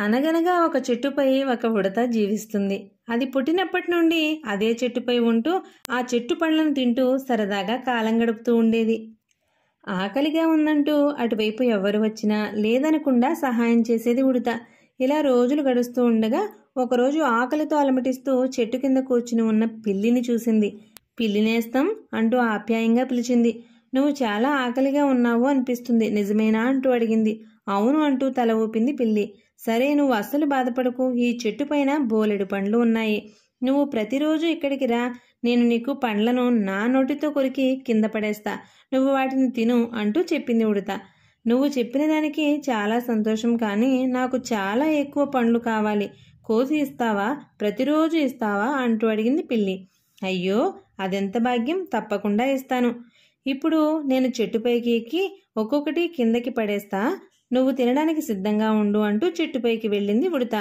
అనగనగా ఒక చెట్టుపై ఒక ఉడత జీవిస్తుంది. అది పుట్టినప్పటి నుండి అదే చెట్టుపై ఉంటూ ఆ చెట్టు పండ్లను తింటూ సరదాగా కాలం గడుపుతూ ఉండేది. ఆకలిగా ఉందంటూ అటువైపు ఎవరు వచ్చినా లేదనకుండా సహాయం చేసేది ఉడత. ఇలా రోజులు గడుస్తూ ఉండగా ఒకరోజు ఆకలితో అలమటిస్తూ చెట్టు కింద కూర్చుని ఉన్న పిల్లిని చూసింది. పిల్లినేస్తాం అంటూ ఆప్యాయంగా పిలిచింది. నువ్వు చాలా ఆకలిగా ఉన్నావు అనిపిస్తుంది. నిజమేనా అంటూ అడిగింది. అవును అంటూ తల ఊపింది పిల్లి. సరే నువ్వు అస్సలు బాధపడకు. ఈ చెట్టు పైన బోలెడు పండ్లు ఉన్నాయి. నువ్వు ప్రతిరోజు ఇక్కడికి రా. నేను నీకు పండ్లను నా నోటితో కొరికి కింద పడేస్తా. నువ్వు వాటిని తిను అంటూ చెప్పింది ఉడత. నువ్వు చెప్పిన దానికి చాలా సంతోషం కానీ నాకు చాలా ఎక్కువ పండ్లు కావాలి. కోసి ఇస్తావా? ప్రతిరోజు ఇస్తావా? అంటూ అడిగింది పిల్లి. అయ్యో అదెంత భాగ్యం? తప్పకుండా ఇస్తాను. ఇప్పుడు నేను చెట్టుపైకి ఎక్కి ఒక్కొక్కటి కిందకి పడేస్తా. నువ్వు తినడానికి సిద్ధంగా ఉండు అంటూ చెట్టుపైకి వెళ్ళింది ఉడత.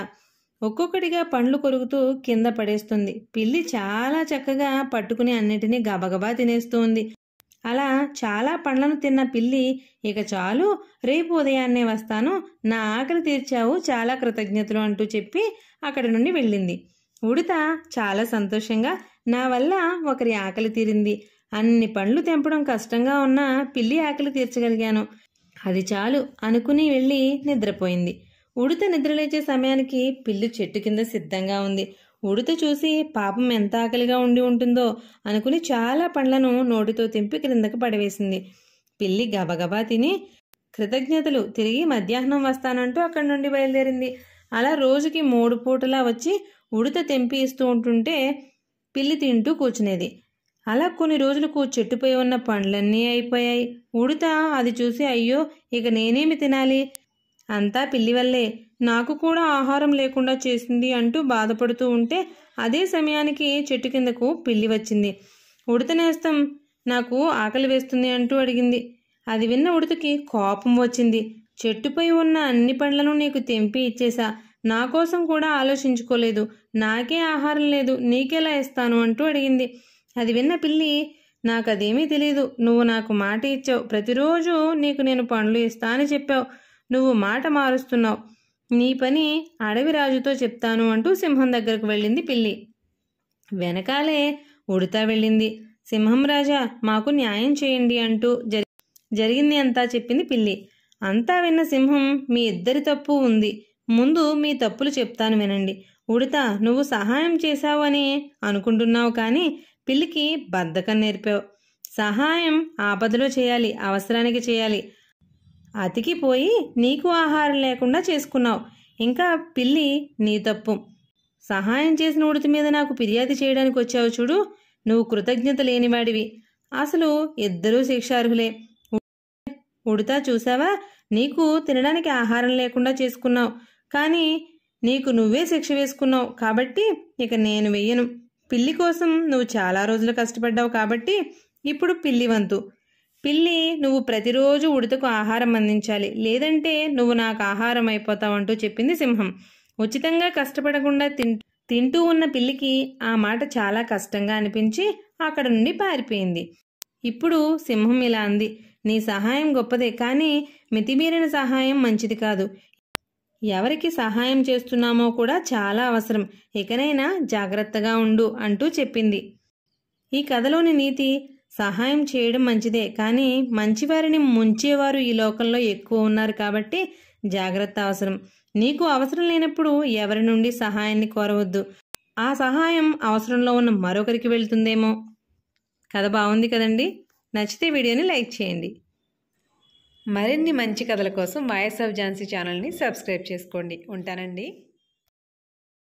ఒక్కొక్కటిగా పండ్లు కొరుకుతూ కింద పడేస్తుంది. పిల్లి చాలా చక్కగా పట్టుకుని అన్నిటినీ గబగబా తినేస్తూ ఉంది అలా చాలా పండ్లను తిన్న పిల్లి ఇక చాలు రేపు ఉదయాన్నే వస్తాను నా ఆకలి తీర్చావు చాలా కృతజ్ఞతలు అంటూ చెప్పి అక్కడి నుండి వెళ్ళింది. ఉడత చాలా సంతోషంగా నా వల్ల ఒకరి ఆకలి తీరింది. అన్ని పండ్లు తెంపడం కష్టంగా ఉన్నా పిల్లి ఆకలి తీర్చగలిగాను. అది చాలు అనుకుని వెళ్ళి నిద్రపోయింది. ఉడత నిద్రలేచే సమయానికి పిల్లి చెట్టు కింద సిద్ధంగా ఉంది. ఉడత చూసి పాపం ఎంత ఆకలిగా ఉండి ఉంటుందో అనుకుని చాలా పండ్లను నోటితో తెంపి క్రిందకు పడవేసింది. పిల్లి గబగబా తిని కృతజ్ఞతలు తిరిగి మధ్యాహ్నం వస్తానంటూ అక్కడి నుండి బయలుదేరింది. అలా రోజుకి మూడు పూటలా వచ్చి ఉడత తెంపి ఇస్తూ ఉంటుంటే పిల్లి తింటూ కూర్చునేది. అలా కొన్ని రోజులకు చెట్టుపై ఉన్న పండ్లన్నీ అయిపోయాయి. ఉడత అది చూసి అయ్యో ఇక నేనేమి తినాలి? అంతా పిల్లి వల్లే. నాకు కూడా ఆహారం లేకుండా చేసింది అంటూ బాధపడుతూ ఉంటే అదే సమయానికి చెట్టు కిందకు పిల్లి వచ్చింది. ఉడత నేస్తం నాకు ఆకలి వేస్తుంది అంటూ అడిగింది. అది విన్న ఉడతకి కోపం వచ్చింది. చెట్టుపై ఉన్న అన్ని పండ్లను నీకు తెంపి ఇచ్చేశా నా కోసం కూడా ఆలోచించుకోలేదు. నాకే ఆహారం లేదు. నీకెలా ఇస్తాను అంటూ అడిగింది. అది విన్న పిల్లి నాకదేమీ తెలియదు నువ్వు నాకు మాట ఇచ్చావు. ప్రతిరోజు నీకు నేను పండ్లు ఇస్తా అని చెప్పావు. నువ్వు మాట మారుస్తున్నావు. నీ పని అడవి రాజుతో చెప్తాను అంటూ సింహం దగ్గరకు వెళ్ళింది పిల్లి. వెనకాలే ఉడతా వెళ్ళింది. సింహం రాజా మాకు న్యాయం చేయండి అంటూ జరి జరిగింది అంతా చెప్పింది పిల్లి. అంతా విన్న సింహం మీ ఇద్దరి తప్పు ఉంది. ముందు మీ తప్పులు చెప్తాను వినండి. ఉడత నువ్వు సహాయం చేశావు అని అనుకుంటున్నావు కానీ పిల్లికి బద్ధకం నేర్పావు. సహాయం ఆపదలో చేయాలి అవసరానికి చేయాలి. అతికిపోయి నీకు ఆహారం లేకుండా చేసుకున్నావు. ఇంకా పిల్లి నీ తప్పు. సహాయం చేసిన ఉడితి మీద నాకు ఫిర్యాదు చేయడానికి వచ్చావు చూడు. నువ్వు కృతజ్ఞత లేనివాడివి. అసలు ఇద్దరూ శిక్షార్హులే. ఉడతా చూసావా? నీకు తినడానికి ఆహారం లేకుండా చేసుకున్నావు. కానీ నీకు నువ్వే శిక్ష వేసుకున్నావు. కాబట్టి ఇక నేను వెయ్యను. పిల్లి కోసం నువ్వు చాలా రోజులు కష్టపడ్డావు కాబట్టి ఇప్పుడు పిల్లి వంతు. పిల్లి నువ్వు ప్రతిరోజు ఉడతకు ఆహారం అందించాలి. లేదంటే నువ్వు నాకు ఆహారం అయిపోతావంటూ చెప్పింది సింహం. ఉచితంగా కష్టపడకుండా తింటూ ఉన్న పిల్లికి ఆ మాట చాలా కష్టంగా అనిపించి అక్కడ నుండి పారిపోయింది. ఇప్పుడు సింహం ఇలా అంది. నీ సహాయం గొప్పదే కానీ మితిమీరిన సహాయం మంచిది కాదు. ఎవరికి సహాయం చేస్తున్నామో కూడా చాలా అవసరం. ఇకనైనా జాగ్రత్తగా ఉండు అంటూ చెప్పింది. ఈ కథలోని నీతి సహాయం చేయడం మంచిదే. కానీ మంచివారిని ముంచేవారు ఈ లోకంలో ఎక్కువ ఉన్నారు కాబట్టి జాగ్రత్త అవసరం. నీకు అవసరం లేనప్పుడు ఎవరి నుండి సహాయాన్ని కోరవద్దు. ఆ సహాయం అవసరంలో ఉన్న మరొకరికి వెళ్తుందేమో. కథ బాగుంది కదండి? నచ్చితే వీడియోని లైక్ చేయండి. మరిన్ని మంచి కథల కోసం వాయిస్ ఆఫ్ ఝాన్సీ ఛానల్ని సబ్స్క్రైబ్ చేసుకోండి. ఉంటానండి.